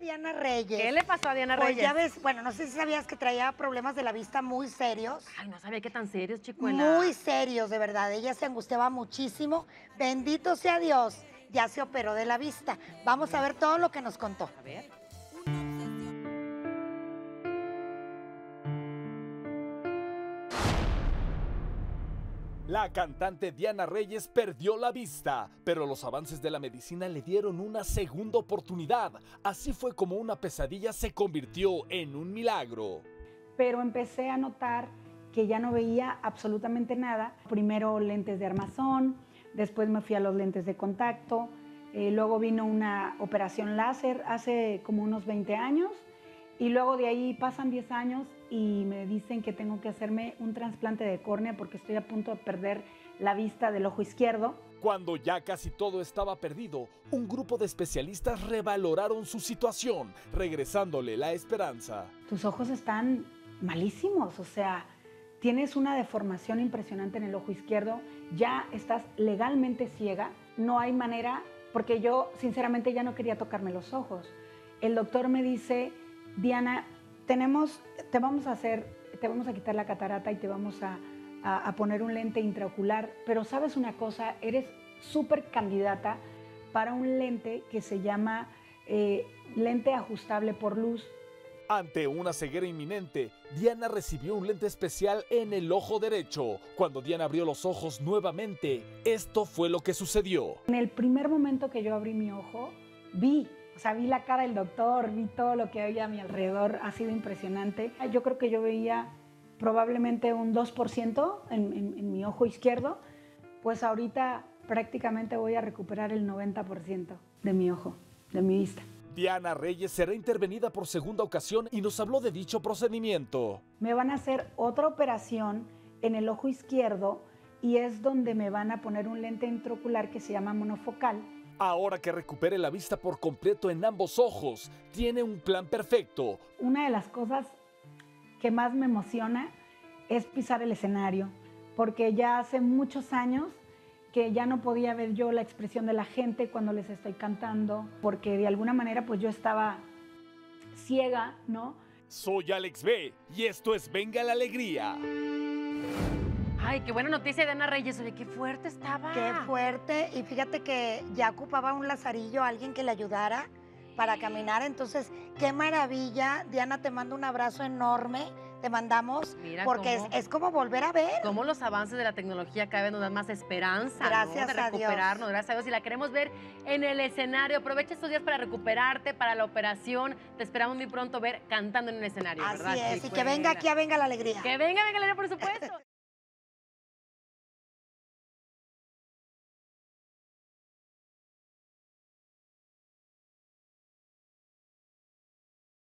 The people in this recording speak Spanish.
Diana Reyes. ¿Qué le pasó a Diana Pues Reyes? ya ves, bueno, no sé si sabías que traía problemas de la vista muy serios. Ay, no sabía qué tan serios, chicuela. Muy serios, de verdad. Ella se angustiaba muchísimo. Bendito sea Dios, ya se operó de la vista. Vamos a ver todo lo que nos contó. A ver. La cantante Diana Reyes perdió la vista, pero los avances de la medicina le dieron una segunda oportunidad. Así fue como una pesadilla se convirtió en un milagro. pero empecé a notar que ya no veía absolutamente nada. Primero lentes de armazón, después me fui a los lentes de contacto, eh, luego vino una operación láser hace como unos 20 años y luego de ahí pasan 10 años y me dicen que tengo que hacerme un trasplante de córnea porque estoy a punto de perder la vista del ojo izquierdo. Cuando ya casi todo estaba perdido, un grupo de especialistas revaloraron su situación, regresándole la esperanza. tus ojos están malísimos, o sea, tienes una deformación impresionante en el ojo izquierdo, ya estás legalmente ciega, no hay manera, porque yo sinceramente ya no quería tocarme los ojos. El doctor me dice, Diana, tenemos, te vamos a hacer, te vamos a quitar la catarata y te vamos a, a- a poner un lente intraocular, pero sabes una cosa, eres súper candidata para un lente que se llama eh, lente ajustable por luz. Ante una ceguera inminente, Diana recibió un lente especial en el ojo derecho. Cuando Diana abrió los ojos nuevamente, esto fue lo que sucedió. En el primer momento que yo abrí mi ojo, vi, sea, vi la cara del doctor, vi todo lo que había a mi alrededor, ha sido impresionante. Yo creo que yo veía probablemente un 2% en, en- en mi ojo izquierdo, pues ahorita prácticamente voy a recuperar el 90% de mi ojo, de mi vista. Diana Reyes será intervenida por segunda ocasión y nos habló de dicho procedimiento. Me van a hacer otra operación en el ojo izquierdo y es donde me van a poner un lente intraocular que se llama monofocal. Ahora que recupere la vista por completo en ambos ojos, tiene un plan perfecto. una de las cosas que más me emociona es pisar el escenario, porque ya hace muchos años que ya no podía ver yo la expresión de la gente cuando les estoy cantando, porque de alguna manera pues yo estaba ciega, ¿no? Soy Alex B y esto es Venga la Alegría. Ay, qué buena noticia de Diana Reyes. Oye, qué fuerte estaba. Qué fuerte. Y fíjate que ya ocupaba un lazarillo, alguien que le ayudara para caminar. Entonces, qué maravilla. Diana, te mando un abrazo enorme. Te mandamos Mira porque es, cómo- es como volver a ver. Cómo los avances de la tecnología cada vez nos dan más esperanza, ¿no? Gracias de a Dios. recuperarnos, gracias a Dios. Y la queremos ver en el escenario. Aprovecha estos días para recuperarte, para la operación. Te esperamos muy pronto ver cantando en el escenario, Así ¿verdad? es. Y que venga aquí a Venga la Alegría. Que venga, venga, Elena, por supuesto.